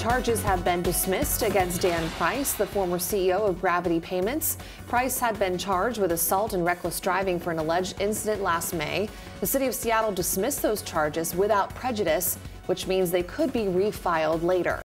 Charges have been dismissed against Dan Price, the former CEO of Gravity Payments. Price had been charged with assault and reckless driving for an alleged incident last May. The city of Seattle dismissed those charges without prejudice, which means they could be refiled later.